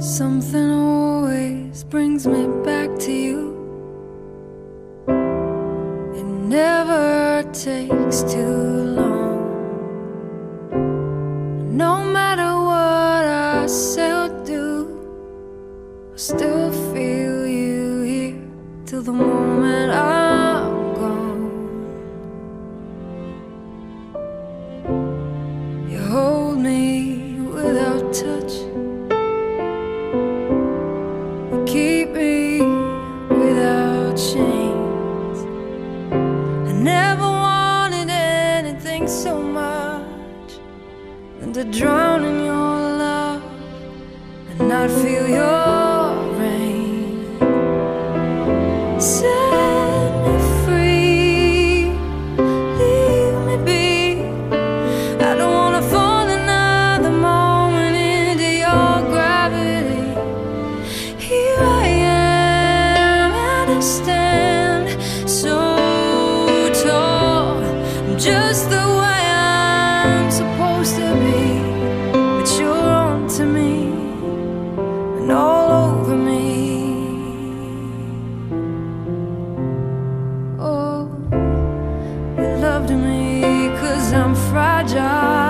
Something always brings me back to you. It never takes too long. No matter what I say or do, I still feel you here till the moment I'm so much. And to drown in your love and not feel your me cause I'm fragile.